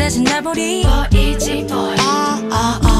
대신 나보리. 보이지 보이